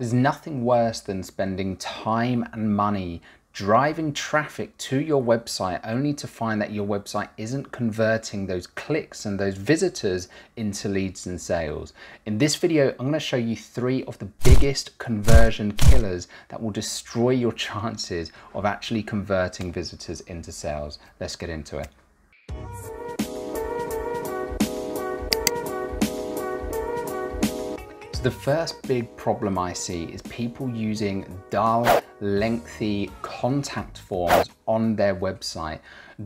There's nothing worse than spending time and money driving traffic to your website only to find that your website isn't converting those clicks and those visitors into leads and sales. In this video, I'm going to show you three of the biggest conversion killers that will destroy your chances of actually converting visitors into sales. Let's get into it. The first big problem I see is people using dull, lengthy contact forms on their website.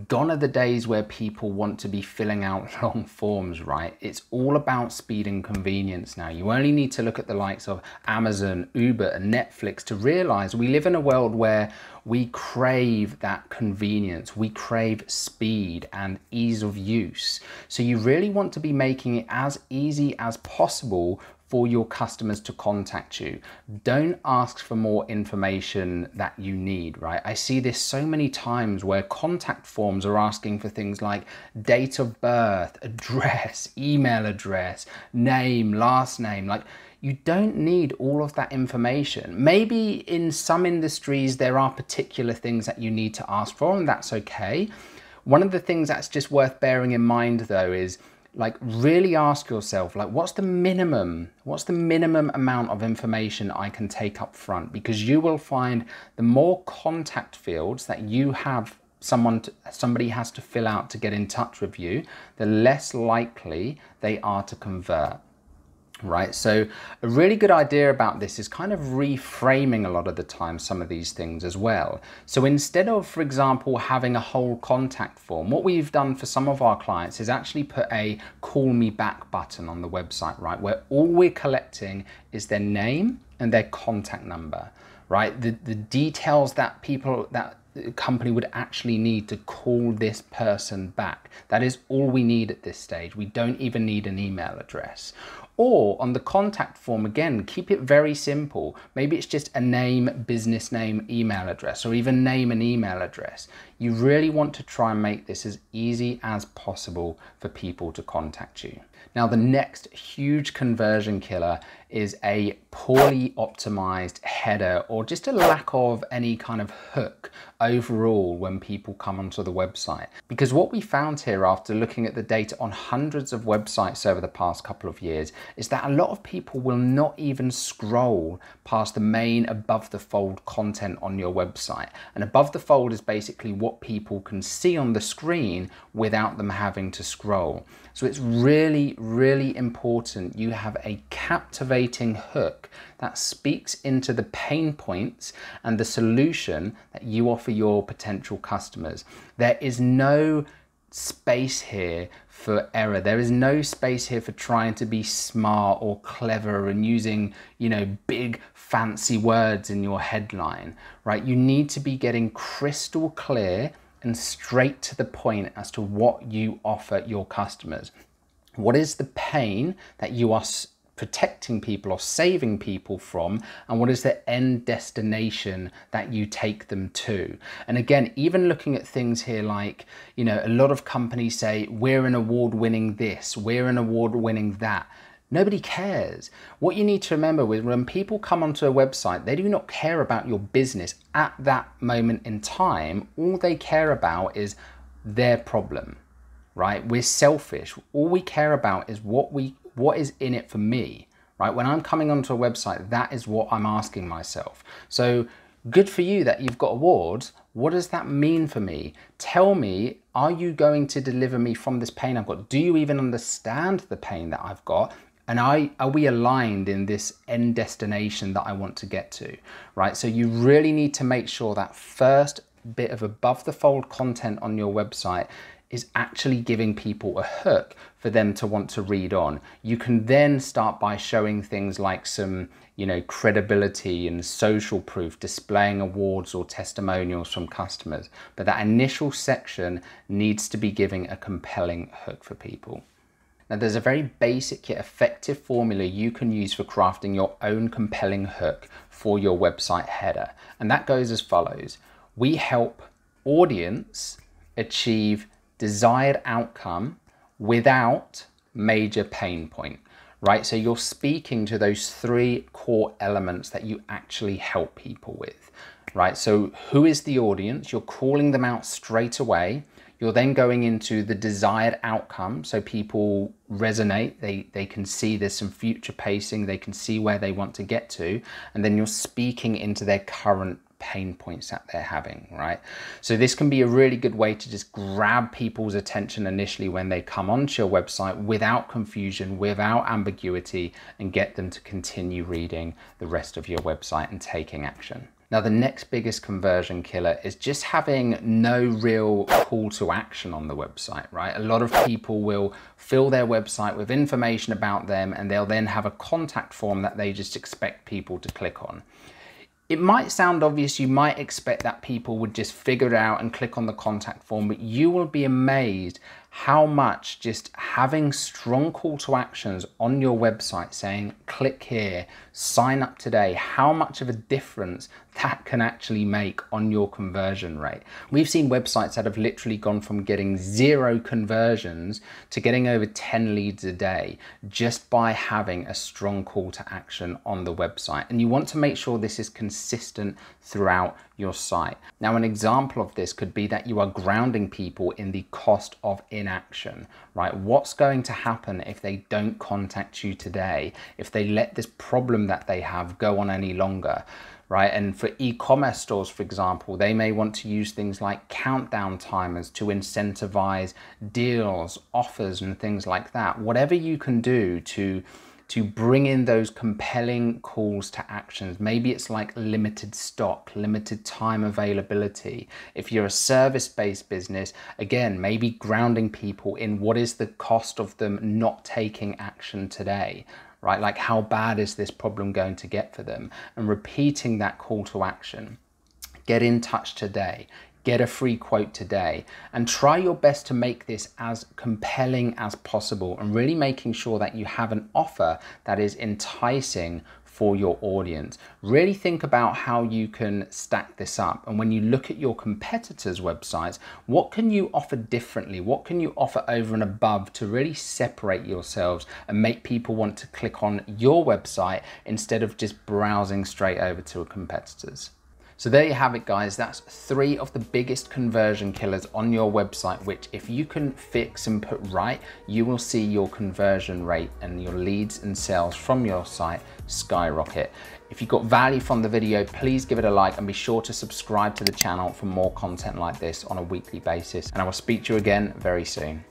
Gone are the days where people want to be filling out long forms, right? It's all about speed and convenience now. You only need to look at the likes of Amazon, Uber, and Netflix to realize we live in a world where we crave that convenience, we crave speed and ease of use. So you really want to be making it as easy as possible for your customers to contact you. Don't ask for more information that you need, right? I see this so many times where contact forms are asking for things like date of birth, address, email address, name, last name. Like, you don't need all of that information. Maybe in some industries there are particular things that you need to ask for, and that's okay. One of the things that's just worth bearing in mind though is like really ask yourself like what's the minimum what's the minimum amount of information i can take up front? Because you will find the more contact fields that you have someone to, somebody has to fill out to get in touch with you the less likely they are to convert right? So a really good idea about this is kind of reframing a lot of the time some of these things as well. So instead of, for example, having a whole contact form, what we've done for some of our clients is actually put a call me back button on the website, right? Where all we're collecting is their name and their contact number, right? The, the details that people, that company would actually need to call this person back. That is all we need at this stage. We don't even need an email address. Or on the contact form, again, keep it very simple. Maybe it's just a name, business name, email address, or even name and email address. You really want to try and make this as easy as possible for people to contact you. Now, the next huge conversion killer is a poorly optimized header or just a lack of any kind of hook overall when people come onto the website. Because what we found here after looking at the data on hundreds of websites over the past couple of years is that a lot of people will not even scroll past the main above the fold content on your website. And above the fold is basically what people can see on the screen without them having to scroll. So it's really, really important you have a captivating hook that speaks into the pain points and the solution that you offer your potential customers. There is no space here for error. There is no space here for trying to be smart or clever and using, you know, big fancy words in your headline, right? You need to be getting crystal clear and straight to the point as to what you offer your customers. What is the pain that you are protecting people or saving people from and what is the end destination that you take them to and again even looking at things here like you know a lot of companies say we're an award winning this we're an award winning that Nobody cares. What you need to remember is when people come onto a website, they do not care about your business at that moment in time. All they care about is their problem, right? We're selfish. All we care about is what we what is in it for me, right? When I'm coming onto a website, that is what I'm asking myself. So good for you that you've got awards. What does that mean for me? Tell me, are you going to deliver me from this pain I've got? Do you even understand the pain that I've got? and I, are we aligned in this end destination that I want to get to, right? So you really need to make sure that first bit of above the fold content on your website is actually giving people a hook for them to want to read on. You can then start by showing things like some, you know, credibility and social proof, displaying awards or testimonials from customers. But that initial section needs to be giving a compelling hook for people. Now there's a very basic yet effective formula you can use for crafting your own compelling hook for your website header. And that goes as follows. We help audience achieve desired outcome without major pain point right? So you're speaking to those three core elements that you actually help people with, right? So who is the audience? You're calling them out straight away. You're then going into the desired outcome. So people resonate, they, they can see there's some future pacing, they can see where they want to get to, and then you're speaking into their current pain points that they're having, right? So this can be a really good way to just grab people's attention initially when they come onto your website without confusion, without ambiguity, and get them to continue reading the rest of your website and taking action. Now, the next biggest conversion killer is just having no real call to action on the website, right? A lot of people will fill their website with information about them and they'll then have a contact form that they just expect people to click on. It might sound obvious, you might expect that people would just figure it out and click on the contact form, but you will be amazed how much just having strong call to actions on your website saying click here, sign up today, how much of a difference that can actually make on your conversion rate. We've seen websites that have literally gone from getting zero conversions to getting over 10 leads a day just by having a strong call to action on the website. And you want to make sure this is consistent throughout your site. Now, an example of this could be that you are grounding people in the cost of inaction, right? What's going to happen if they don't contact you today, if they let this problem that they have go on any longer? Right? And for e-commerce stores, for example, they may want to use things like countdown timers to incentivize deals, offers, and things like that. Whatever you can do to to bring in those compelling calls to actions. Maybe it's like limited stock, limited time availability. If you're a service based business, again, maybe grounding people in what is the cost of them not taking action today, right? Like, how bad is this problem going to get for them? And repeating that call to action. Get in touch today get a free quote today and try your best to make this as compelling as possible and really making sure that you have an offer that is enticing for your audience. Really think about how you can stack this up. And when you look at your competitors' websites, what can you offer differently? What can you offer over and above to really separate yourselves and make people want to click on your website instead of just browsing straight over to a competitor's? So there you have it guys, that's three of the biggest conversion killers on your website, which if you can fix and put right, you will see your conversion rate and your leads and sales from your site skyrocket. If you got value from the video, please give it a like and be sure to subscribe to the channel for more content like this on a weekly basis. And I will speak to you again very soon.